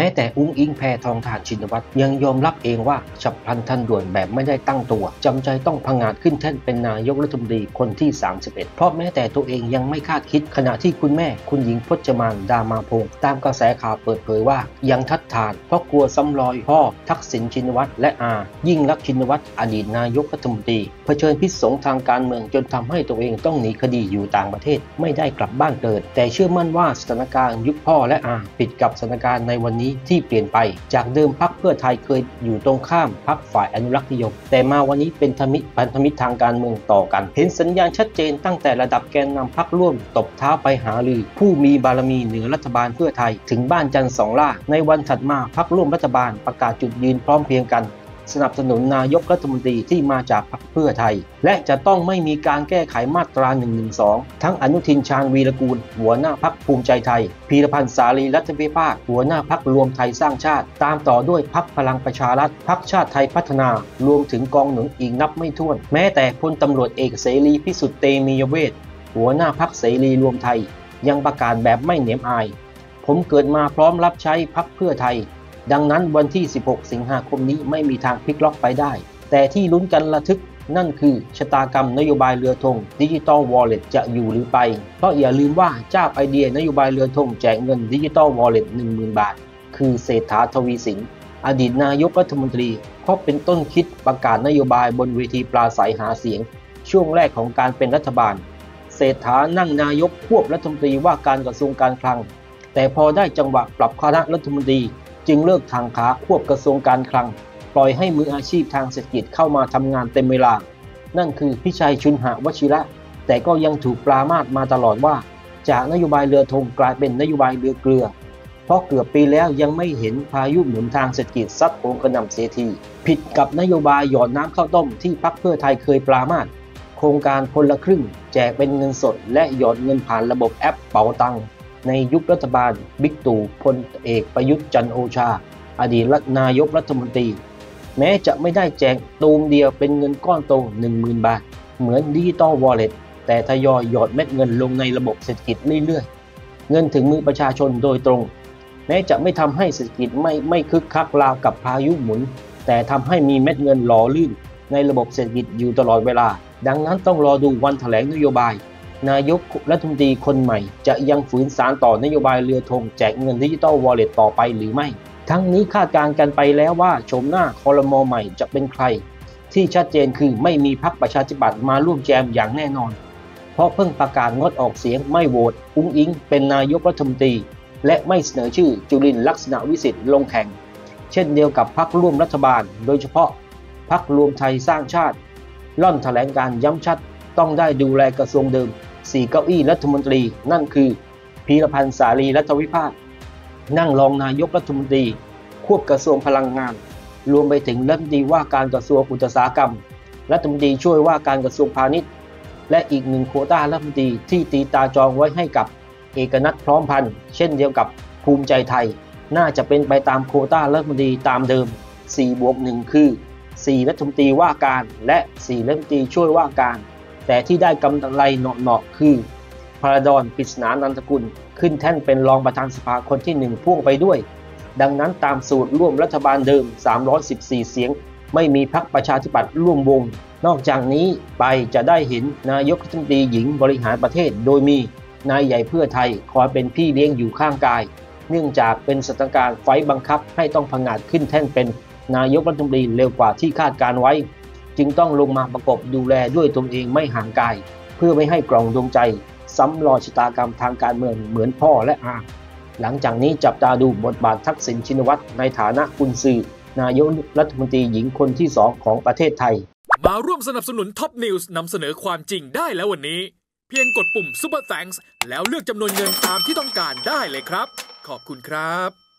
แม้แต่อุ้งอิงแพทองทานชินวัตรยังยอมรับเองว่าฉับพลันทันด่วนแบบไม่ได้ตั้งตัวจำใจต้องพังงาดขึ้นแท่นเป็นนายกรัฐมนตรีคนที่ 31 เพราะแม้แต่ตัวเองยังไม่คาดคิดขณะที่คุณแม่ คุณหญิงพจมานดามาพงศ์ตามกระแสข่าวเปิดเผยว่า ยังทัดทาน เพราะกลัวซ้ำรอยพ่อทักษิณชินวัตรและอา ยิ่งรักชินวัตรอดีตนายกรัฐมนตรีเผชิญพิษสงทางการเมืองจนทำให้ตัวเองต้องหนีคดีอยู่ต่างประเทศ ไม่ได้กลับบ้านเกิด แต่เชื่อมั่นว่าสถานการณ์ยุคพ่อและอาผิดกับสถานการณ์ในวันนี้ที่เปลี่ยนไป จากเดิมพักเพื่อไทยเคยอยู่ตรงข้ามพักฝ่ายอนุรักษ์นิยม แต่มาวันนี้เป็นธมิตรพันธมิตรทางการเมืองต่อกัน เห็นสัญญาณชัดเจนตั้งแต่ระดับแกนนำพักร่วม ตบเท้าไปหาลือ ผู้มีบารมีเหนือรัฐบาลเพื่อไทย ถึงบ้านจันทร์สองล่าในวันถัดมาพักร่วมรัฐบาลประกาศจุดยืนพร้อมเพรียงกัน สนับสนุนนายกรัฐมนตรีที่มาจากพรรคเพื่อไทย และจะต้องไม่มีการแก้ไขมาตรา 112 ทั้งอนุทินชาญวีรกูล หัวหน้าพักภูมิใจไทย พีระพันธุ์สาลีรัฐวิภาคหัวหน้าพรรครวมไทยสร้างชาติ ตามต่อด้วยพรรคพลังประชารัฐพรรคชาติไทยพัฒนา รวมถึงกองหนุนอีกนับไม่ถ้วน แม้แต่พลตำรวจเอกเสรีพิศุทธ์เตมียเวสหัวหน้าพรรคเสรีรวมไทย ยังประกาศแบบไม่เหนียมอาย ผมเกิดมาพร้อมรับใช้พรรคเพื่อไทย ดังนั้นวันที่ 16 สิงหาคมนี้ไม่มีทางพลิกล็อกไปได้ แต่ที่ลุ้นกันระทึกนั่นคือชะตากรรมนโยบายเรือธงดิจิตอลวอลเล็ตจะอยู่หรือไป เพราะอย่าลืมว่าเจ้าไอเดียนโยบายเรือธงแจกเงินดิจิตอลวอลเล็ต10,000บาท คือเศรษฐาทวีสิน อดีตนายกรัฐมนตรีเพราะเป็นต้นคิดประกาศนโยบายบนเวทีปราศรัยหาเสียง ช่วงแรกของการเป็นรัฐบาล เศรษฐานั่งนายกควบรัฐมนตรีว่าการกระทรวงการคลัง แต่พอได้จังหวะปรับคณะรัฐมนตรี จึงเลิกถ่างขาควบกระทรวงการคลัง ปล่อยให้มืออาชีพทางเศรษฐกิจเข้ามาทำงานเต็มเวลา นั่นคือพิชัยชุณหวชิร แต่ก็ยังถูกปรามาสมาตลอดว่า จากนโยบายเรือธงกลายเป็นนโยบายเรือเกลือ เพราะเกือบปีแล้วยังไม่เห็นพายุหมุนทางเศรษฐกิจซัดโผงกระหน่ำเสียที ผิดกับนโยบายหยอดน้ำข้าวต้มที่พรรคเพื่อไทยเคยปรามาสโครงการคนละครึ่ง แจกเป็นเงินสด และหยอดเงินผ่านระบบแอปเป๋าตังค์ ในยุครัฐบาลบิ๊กตู่พลเอกประยุทธ์จันทร์โอชา อดีตนายกรัฐมนตรี แม้จะไม่ได้แจกตูมเดียวเป็นเงินก้อนโต10,000 บาท เหมือนดิจิตอลวอลเล็ตแต่ทยอยหยอดเม็ดเงินลงในระบบเศรษฐกิจเรื่อยๆ เงินถึงมือประชาชนโดยตรง แม้จะไม่ทำให้เศรษฐกิจไม่ไม่คึกคักราวกับพายุหมุน แต่ทำให้มีเม็ดเงินหล่อลื่น ในระบบเศรษฐกิจอยู่ตลอดเวลา ดังนั้นต้องรอดูวันแถลงนโยบาย นายกรัฐมนตรีคนใหม่ จะยังฝืนสานต่อนโยบายเรือธงแจกเงินดิจิตอลวอลเล็ตต่อไปหรือไม่ ทั้งนี้คาดการณ์กันไปแล้วว่าโฉมหน้าคอรมอใหม่จะเป็นใคร ที่ชัดเจนคือไม่มีพรรคประชาธิปัตย์มาร่วมแจมอย่างแน่นอน เพราะเพิ่งประกาศงดออกเสียงไม่โหวตอุ้งอิง เป็นนายกรัฐมนตรี และไม่เสนอชื่อจุลินลักษณะวิสิทธิ์ลงแข่ง เช่นเดียวกับพรรคร่วมรัฐบาล โดยเฉพาะพรรครวมไทยสร้างชาติ ล่อนแถลงการย้ำชัดต้องได้ดูแลกระทรวงเดิม 4 เก้าอี้รัฐมนตรี นั่นคือพีรพันธ์สารีรัฐวิภาค นั่งรองนายกรัฐมนตรี ควบกระทรวงพลังงาน รวมไปถึงรัฐมนตรีว่าการกระทรวงอุตสาหกรรม รัฐมนตรีช่วยว่าการกระทรวงพาณิชย์ และอีกหนึ่งโคต้ารัฐมนตรีที่ตีตาจองไว้ให้กับเอกนัทพร้อมพันธ์เช่นเดียวกับภูมิใจไทย น่าจะเป็นไปตามโคต้ารัฐมนตรีตามเดิม4บวก1คือ 4 รัฐมนตรีว่าการและ 4 รัฐมนตรีช่วยว่าการ แต่ที่ได้กำไรเหนาะๆคือพระดอนปริศนานันทกุล ขึ้นแท่นเป็นรองประธานสภาคนที่1พ่วงไปด้วย ดังนั้นตามสูตรร่วมรัฐบาลเดิม 314 เสียง ไม่มีพรรคประชาธิปัตย์ร่วมวง นอกจากนี้ไปจะได้เห็นนายกรัฐมนตรีหญิงบริหารประเทศ โดยมีนายใหญ่เพื่อไทยคอยเป็นพี่เลี้ยงอยู่ข้างกาย เนื่องจากเป็นสถานการณ์ไฟบังคับให้ต้องพังงาดขึ้นแท่นเป็นนายกรัฐมนตรีเร็วกว่าที่คาดการไว้ จึงต้องลงมาประกบดูแลด้วยตนเองไม่ห่างไกายเพื่อไม่ให้กล่องดวงใจ ซ้ำรอชะตากรรมทางการเมืองเหมือนพ่อและอาหลังจากนี้จับตาดูบทบาททักษิณชินวัตรในฐานะกุญซือนายกรัฐมนตรีหญิงคนที่สองของประเทศไทย มาร่วมสนับสนุนท็อปนิวส์นำเสนอความจริงได้แล้ววันนี้ เพียงกดปุ่ม Super Thanks แล้วเลือกจำนวนเงินตามที่ต้องการได้เลยครับ ขอบคุณครับ